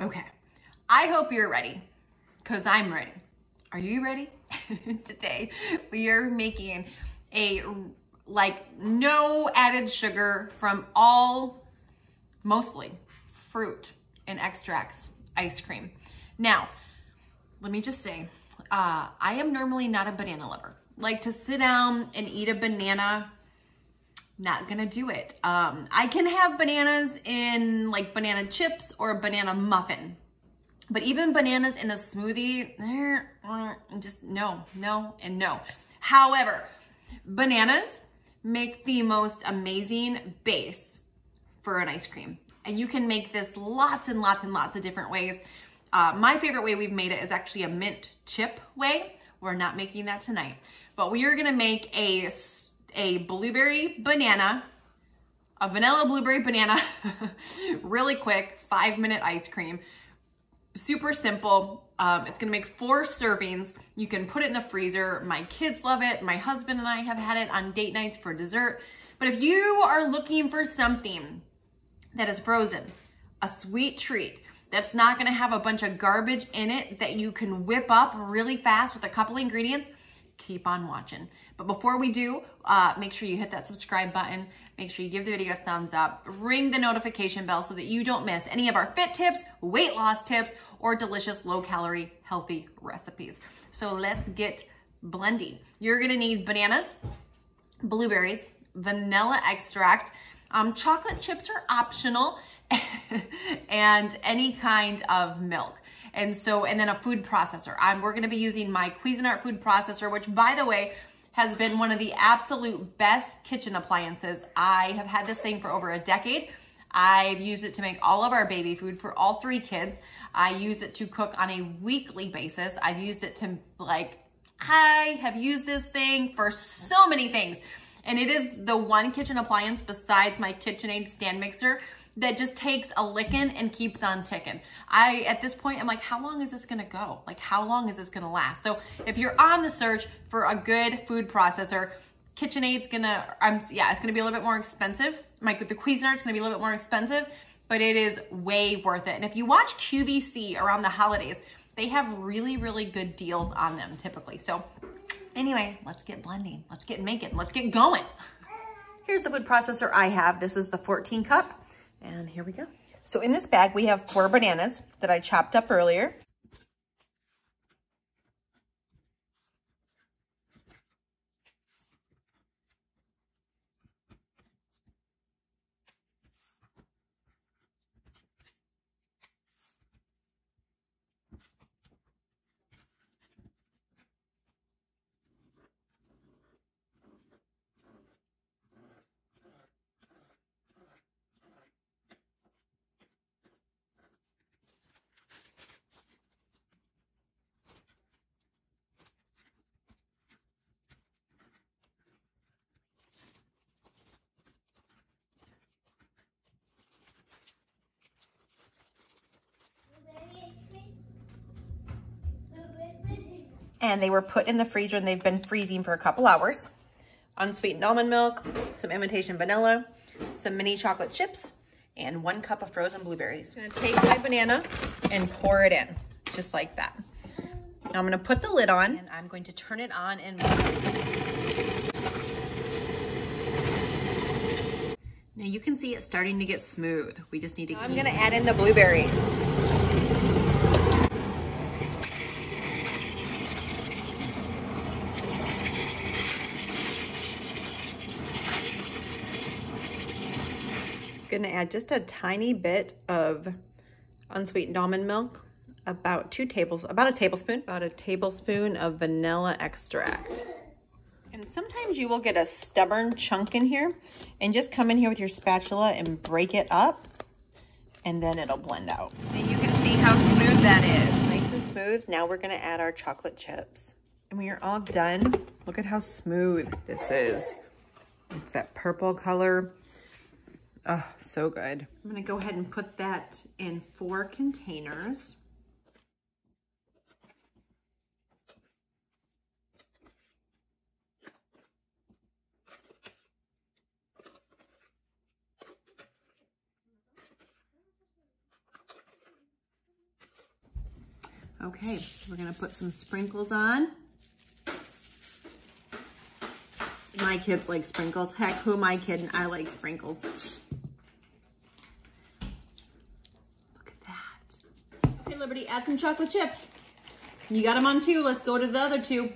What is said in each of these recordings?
Okay, I hope you're ready because I'm ready. Are you ready? Today we are making a like no added sugar from all mostly fruit and extracts ice cream. Now, let me just say, uh, I am normally not a banana lover. Like to sit down and eat a banana, not gonna do it. Um, I can have bananas in like banana chips or a banana muffin. But even bananas in a smoothie, just no, no, and no. However, bananas make the most amazing base for an ice cream. And you can make this lots and lots and lots of different ways. Uh, my favorite way we've made it is actually a mint chip way. We're not making that tonight, but we are gonna make a, a blueberry banana, a vanilla blueberry banana, really quick, five minute ice cream. Super simple. Um, it's gonna make four servings. You can put it in the freezer. My kids love it. My husband and I have had it on date nights for dessert. But if you are looking for something that is frozen, a sweet treat, that's not gonna have a bunch of garbage in it that you can whip up really fast with a couple ingredients, keep on watching. But before we do, uh, make sure you hit that subscribe button. Make sure you give the video a thumbs up. Ring the notification bell so that you don't miss any of our fit tips, weight loss tips, or delicious low calorie healthy recipes. So let's get blending. You're gonna need bananas, blueberries, vanilla extract, um, chocolate chips are optional, and any kind of milk. And so, and then a food processor. I'm, we're gonna be using my Cuisinart food processor, which by the way, has been one of the absolute best kitchen appliances. I have had this thing for over a decade. I've used it to make all of our baby food for all three kids. I use it to cook on a weekly basis. I've used it to like, I have used this thing for so many things. And it is the one kitchen appliance besides my KitchenAid stand mixer that just takes a licking and keeps on ticking. I, at this point, I'm like, how long is this gonna go? Like, how long is this gonna last? So if you're on the search for a good food processor, KitchenAid's gonna, I'm, yeah, it's gonna be a little bit more expensive. My, the Cuisinart's gonna be a little bit more expensive, but it is way worth it. And if you watch QVC around the holidays, they have really, really good deals on them typically. So anyway, let's get blending. Let's get making. Let's get going. Here's the food processor I have. This is the 14 cup. And here we go. So in this bag, we have four bananas that I chopped up earlier. And they were put in the freezer and they've been freezing for a couple hours. Unsweetened almond milk, some imitation vanilla, some mini chocolate chips, and one cup of frozen blueberries. I'm gonna take my banana and pour it in, just like that. I'm gonna put the lid on and I'm going to turn it on and Now you can see it starting to get smooth. We just need to I'm gonna add in the blueberries. Gonna add just a tiny bit of unsweetened almond milk, about two tables, about a tablespoon, about a tablespoon of vanilla extract. And sometimes you will get a stubborn chunk in here and just come in here with your spatula and break it up and then it'll blend out. And you can see how smooth that is. Nice and smooth. Now we're gonna add our chocolate chips. And when you're all done, look at how smooth this is. It's that purple color. Oh, so good. I'm gonna go ahead and put that in four containers. Okay, we're gonna put some sprinkles on. My kids like sprinkles. Heck, who am I kidding? I like sprinkles. Look at that. Okay, Liberty, add some chocolate chips. You got them on two. Let's go to the other two.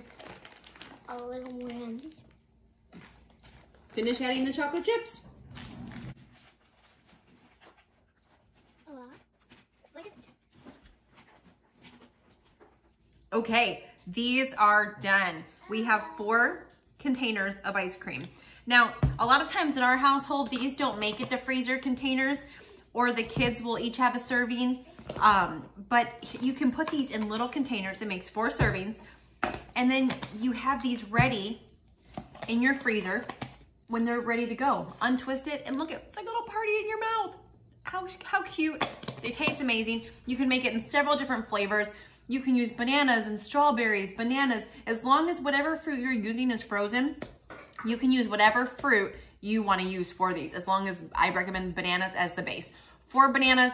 A little more Finish adding the chocolate chips. Okay, these are done. We have four containers of ice cream. Now, a lot of times in our household, these don't make it to freezer containers or the kids will each have a serving. Um, but you can put these in little containers. It makes four servings. And then you have these ready in your freezer when they're ready to go. Untwist it and look, at it's like a little party in your mouth. How, how cute. They taste amazing. You can make it in several different flavors. You can use bananas and strawberries, bananas, as long as whatever fruit you're using is frozen, you can use whatever fruit you want to use for these, as long as I recommend bananas as the base. Four bananas,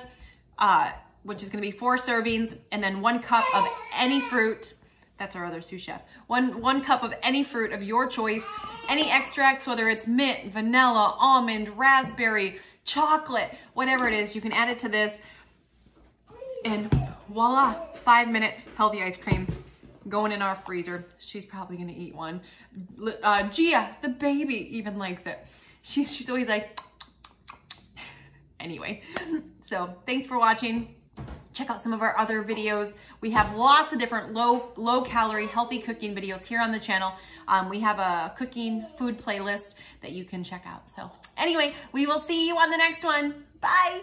uh, which is going to be four servings, and then one cup of any fruit. That's our other sous chef. One, one cup of any fruit of your choice. Any extracts, whether it's mint, vanilla, almond, raspberry, chocolate, whatever it is, you can add it to this. And voila, five minute healthy ice cream going in our freezer. She's probably gonna eat one. Uh, Gia, the baby, even likes it. She's, she's always like, anyway. So thanks for watching. Check out some of our other videos. We have lots of different low, low calorie, healthy cooking videos here on the channel. Um, we have a cooking food playlist that you can check out. So anyway, we will see you on the next one. Bye.